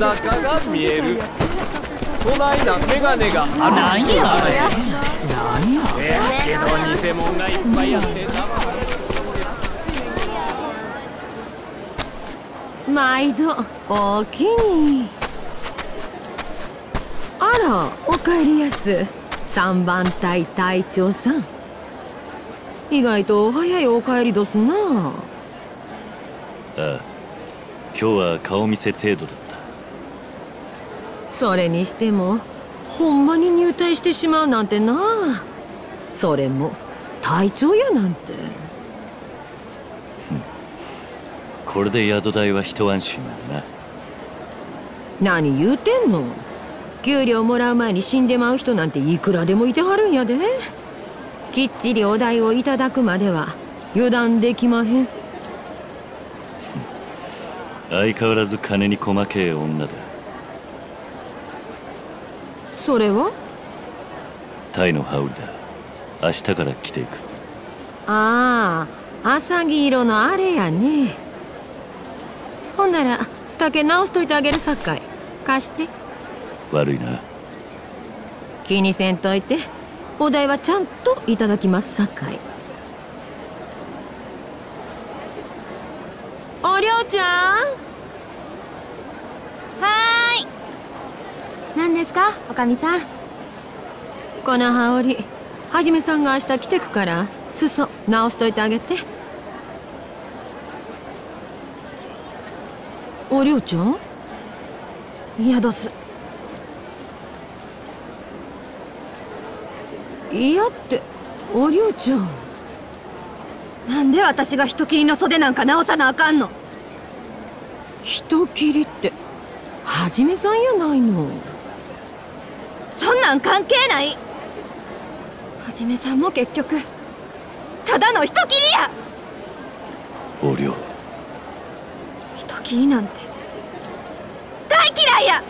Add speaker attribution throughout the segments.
Speaker 1: で裸が見える。そないなメガネがある
Speaker 2: 何やこれ
Speaker 1: 何やせやけど偽物がいっぱいあってな
Speaker 3: 毎度おおきにあらおかえりやす。三番隊隊長さん。意外とお早いお帰りどすな。
Speaker 4: ああ今日は顔見せ程度だ。っ
Speaker 3: それにしてもほんまに入隊してしまうなんてな。それも隊長やなんて。
Speaker 4: たこれで宿代は一安心だな。
Speaker 3: 何言うてんの？給料もらう前に死んでまう人なんていくらでもいてはるんやで。きっちりお代をいただくまでは油断できまへん。
Speaker 4: 相変わらず金に細けえ女だ
Speaker 3: それは
Speaker 4: タイの羽織だ。明日から着ていく。
Speaker 3: ああ浅黄色のあれやね。ほんなら竹直しといてあげるさかい。貸して。
Speaker 4: 悪いな。
Speaker 3: 気にせんといて。お代はちゃんといただきますさかい。おりょうちゃん
Speaker 5: はーい何ですかおかみさん？
Speaker 3: この羽織はじめさんが明日来てくから裾直しといてあげて。おりょうちゃん？
Speaker 5: いやどす。
Speaker 3: いやっておりょうちゃん？
Speaker 5: なんで私が人切りの袖なんか直さなあかんの？
Speaker 3: 人切りってはじめさんやないの。
Speaker 5: そんなん関係ない。はじめさんも結局ただの人切りや。
Speaker 4: 横領
Speaker 5: 人切りなんて大嫌いや。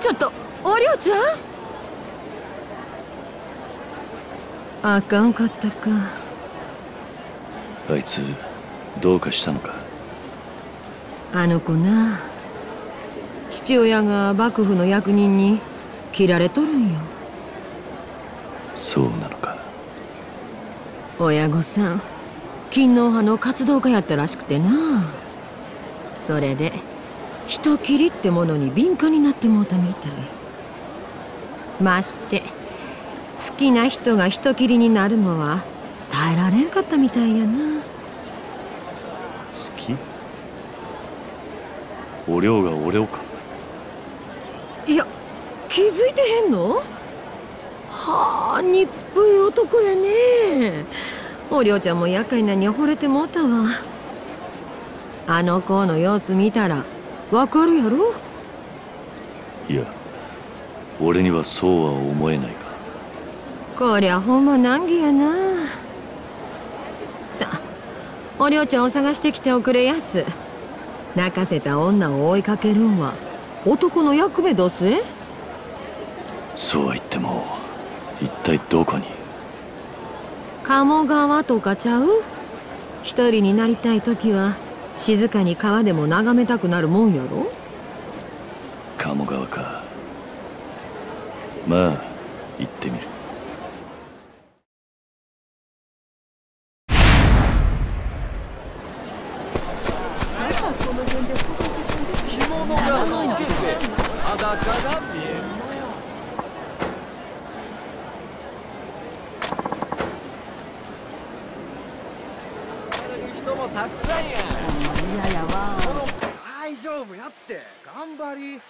Speaker 3: ちょっとおりょうちゃん？あかんかったか。
Speaker 4: あいつどうかしたのか？
Speaker 3: あの子な。父親が幕府の役人に切られとるんよ
Speaker 4: そうなのか？
Speaker 3: 親御さん勤皇派の活動家やったらしくてな。それで人切りってものに敏感になってもうたみたい。まして好きな人が人切りになるのは耐えられんかったみたいやな。
Speaker 4: 好き？お涼が俺をか？
Speaker 3: いや気づいてへんの？はあ日本い男やね。おりょうちゃんも厄介なに惚れてもうたわ。あの子の様子見たらわかるやろ？
Speaker 4: いや俺にはそうは思えないか。
Speaker 3: こりゃほんま難儀やな。さあおりょうちゃんを探してきておくれやす。泣かせた女を追いかけるんは男の役目どすえ？
Speaker 4: そうは言っても一体どこに？
Speaker 3: 鴨川とかちゃう？一人になりたい時は静かに川でも眺めたくなるもんやろ？
Speaker 4: 鴨川か。まあ行ってみる
Speaker 1: 着物が透けて裸が見える人もたくさんや
Speaker 6: 大丈夫やって。頑張り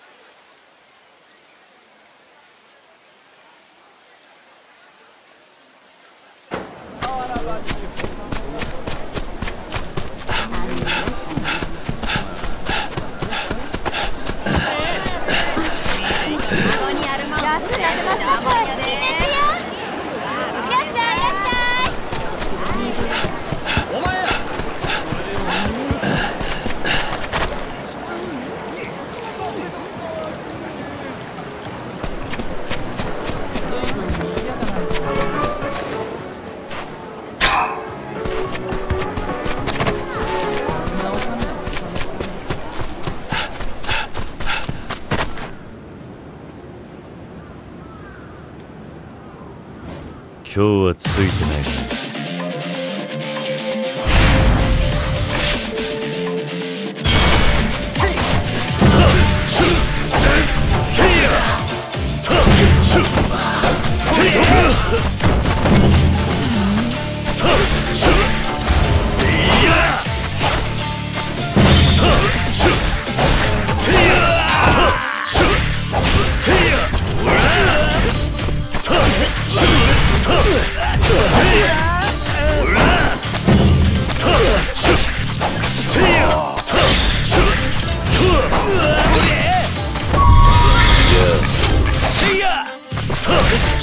Speaker 1: 今
Speaker 4: 日はついてない。
Speaker 6: す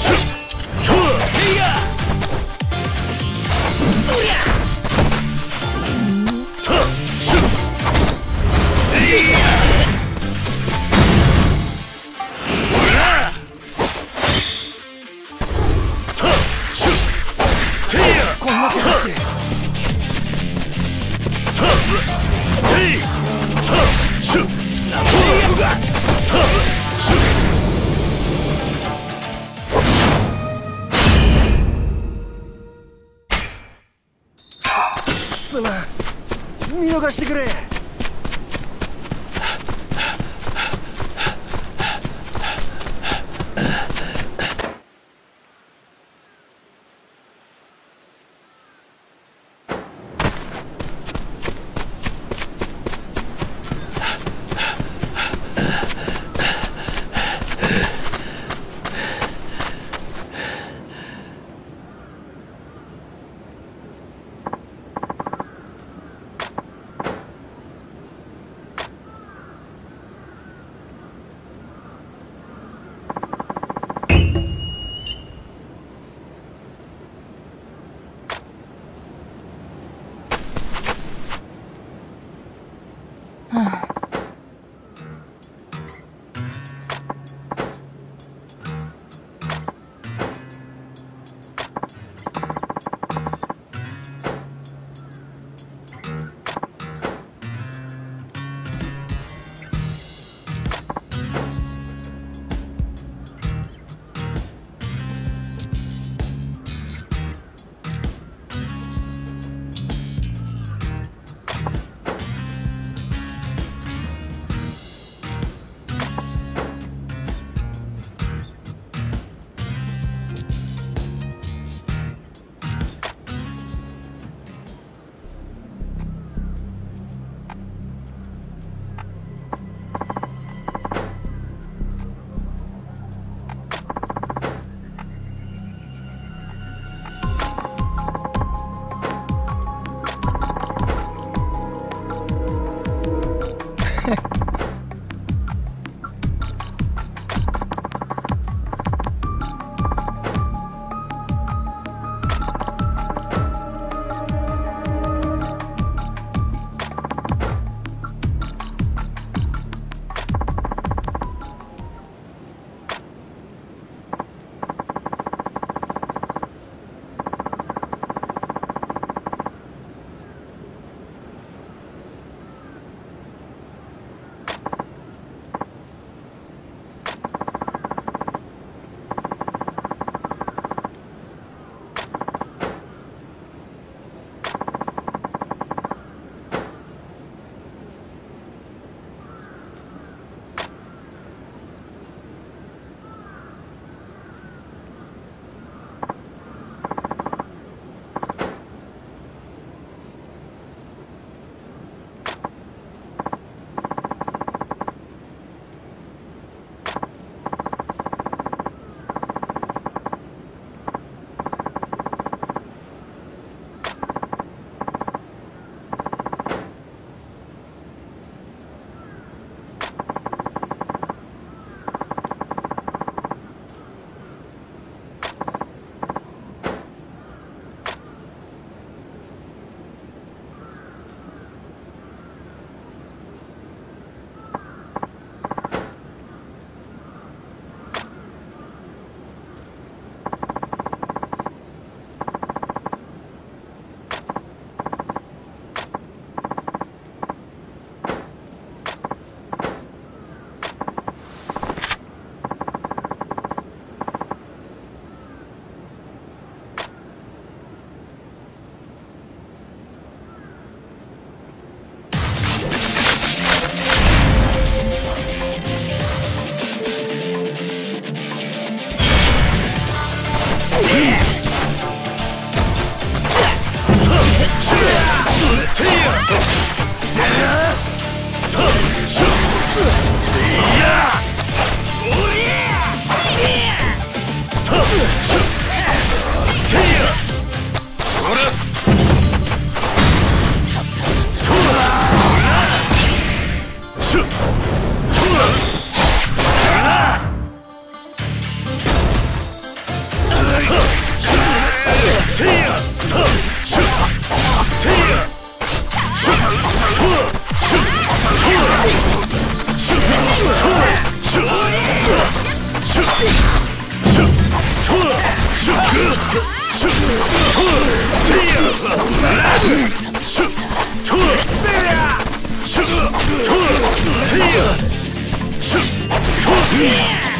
Speaker 6: Yeah!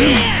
Speaker 6: Yeah!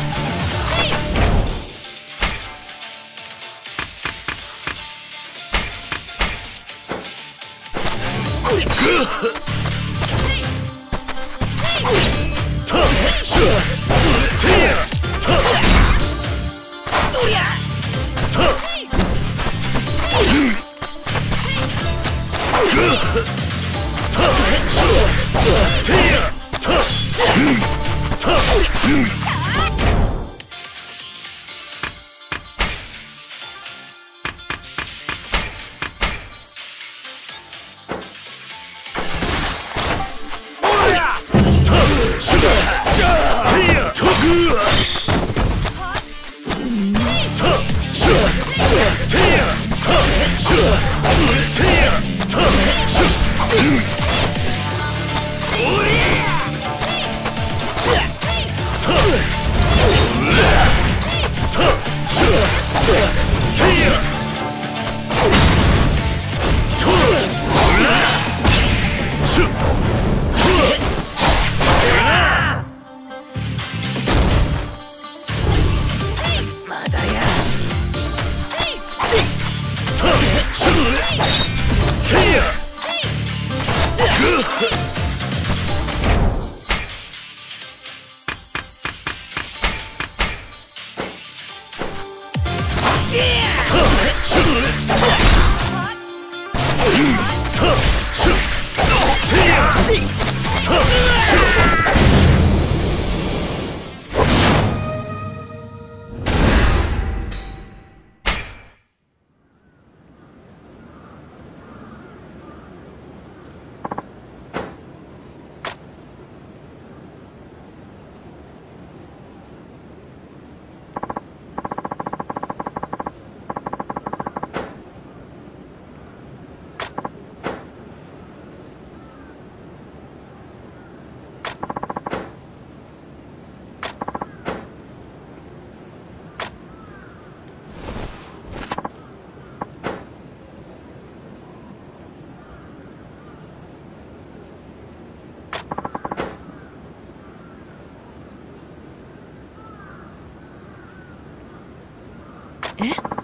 Speaker 4: え？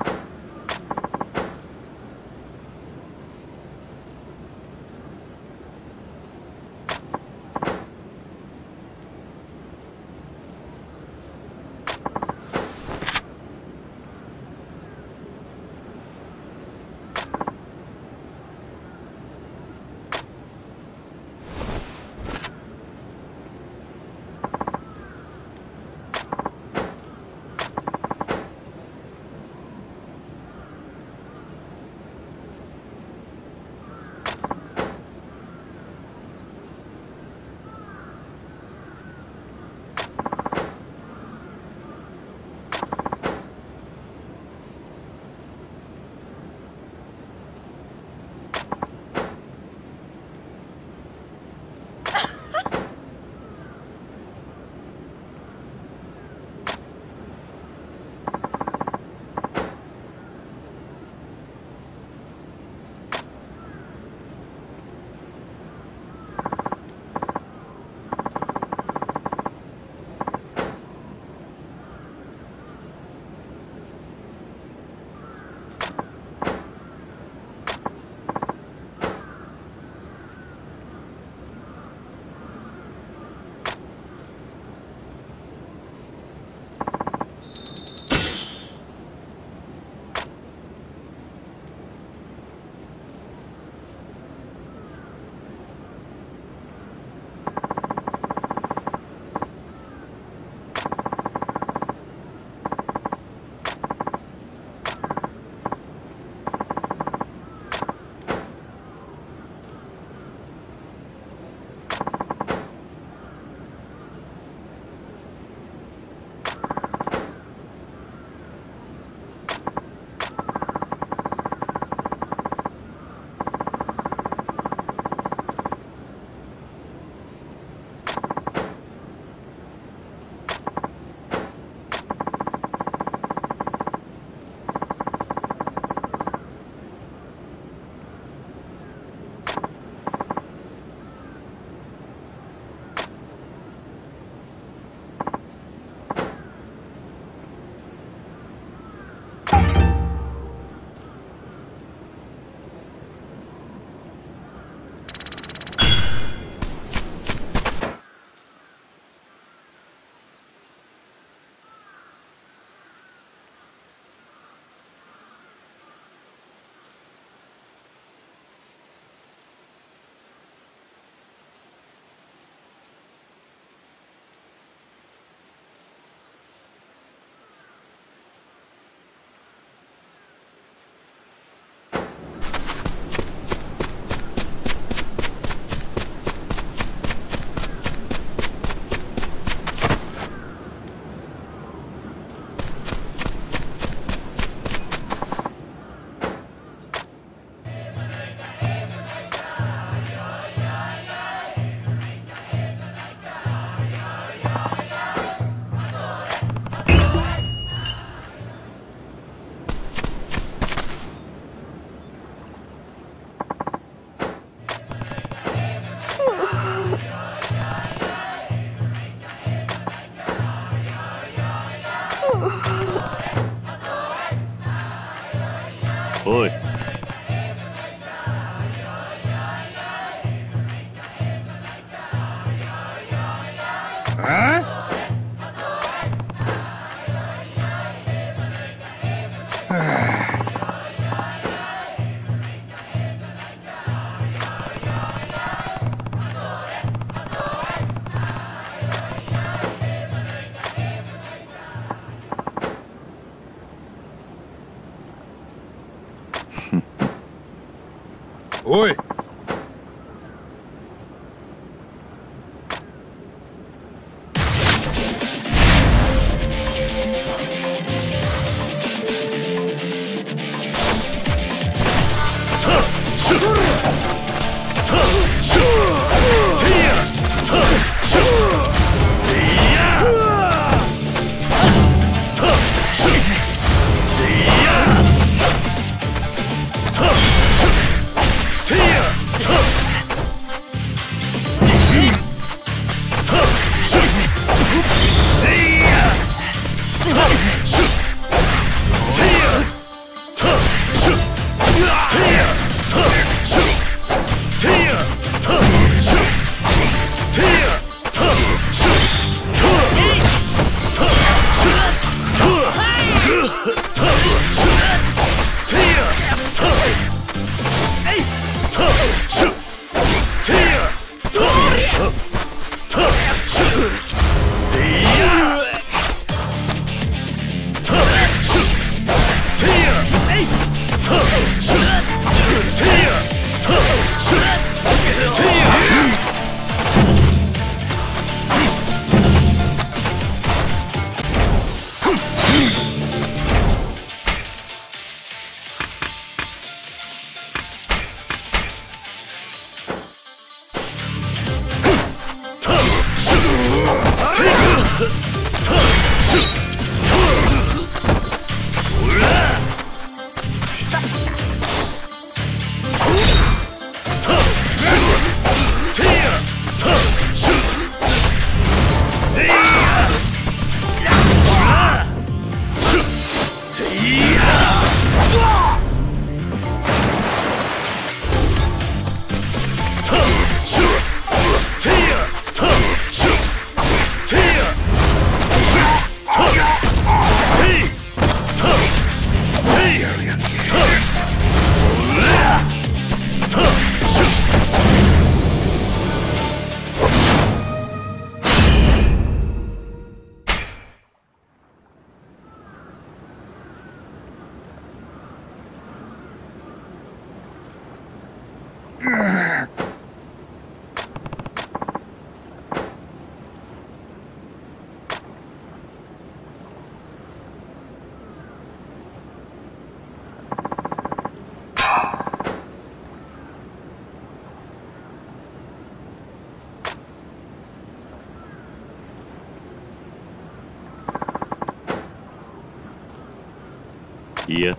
Speaker 4: いや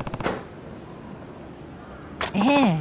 Speaker 3: え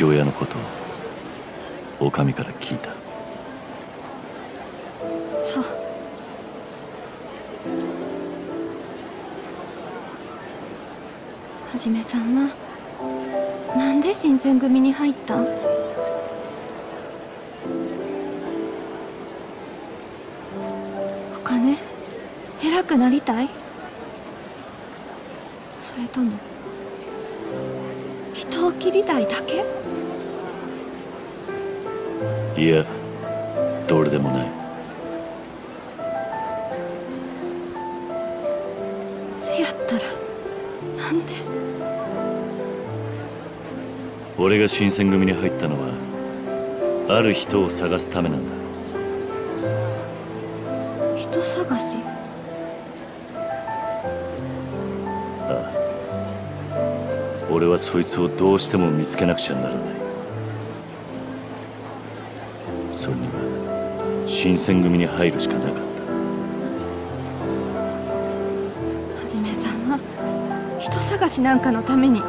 Speaker 4: 父親のことをお上から聞いた。
Speaker 5: そう。はじめさんはなんで新選組に入った？お金？偉くなりたい？それとも人を切りたいだけ？
Speaker 4: いやどれでもない
Speaker 5: せやったらなんで
Speaker 4: 俺が新選組に入ったのはある人を探すためなんだ
Speaker 5: 人探し
Speaker 4: 俺はそいつをどうしても見つけなくちゃならない新選組に入るしかなかった。
Speaker 5: はじめさんは人探しなんかのために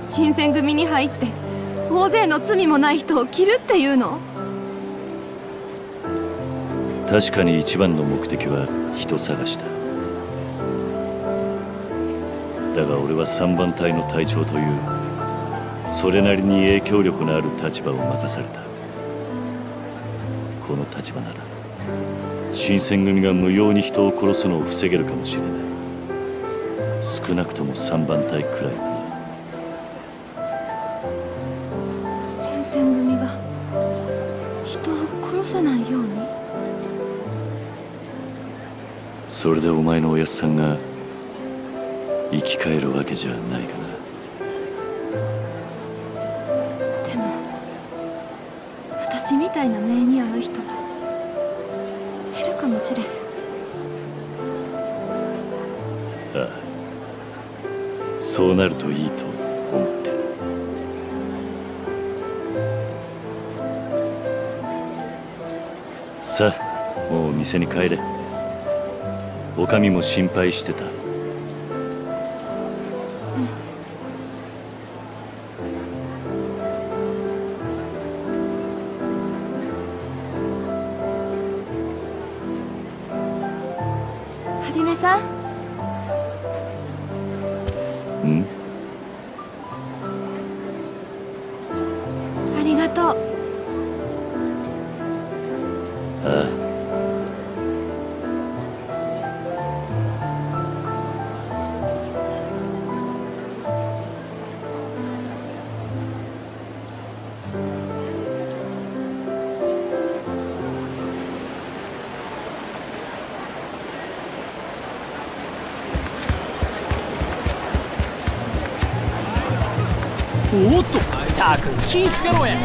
Speaker 5: 新選組に入って大勢の罪もない人を切るっていうの？
Speaker 4: 確かに一番の目的は人探しだ。だが俺は三番隊の隊長というそれなりに影響力のある立場を任された。この立場なら新選組が無用に人を殺すのを防げるかもしれない。少なくとも三番隊くらい。は
Speaker 5: 新選組が人を殺さないように？
Speaker 4: それでお前のおやっさんが生き返るわけじゃないかな。
Speaker 5: でも私みたいな目に遭う人しれ。ん
Speaker 4: ああ。そうなるといいと思って。るさあもう店に帰れ。おかみも心配してた。
Speaker 5: は
Speaker 1: おっとたく気ぃつけろや